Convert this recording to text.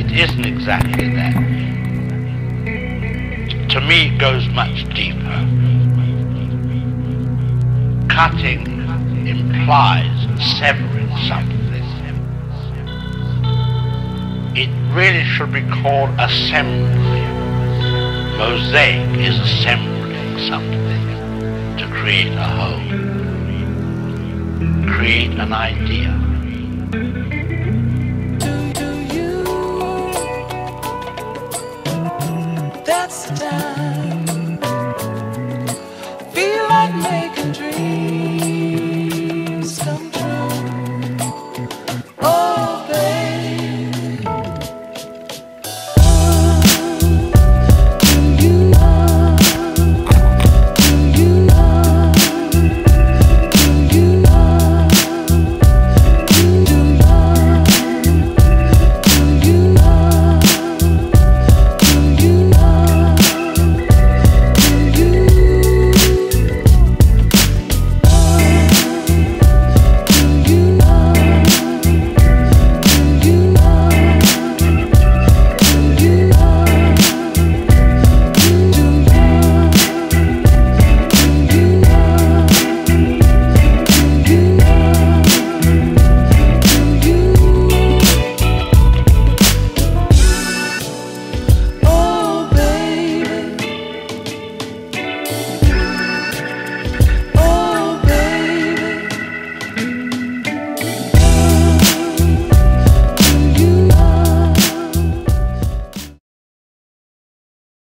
it isn't exactly that. To me, it goes much deeper. Cutting implies severing something. It really should be called assembly. Mosaic is assembling something to create a whole, create an idea. Feel like making dreams come true.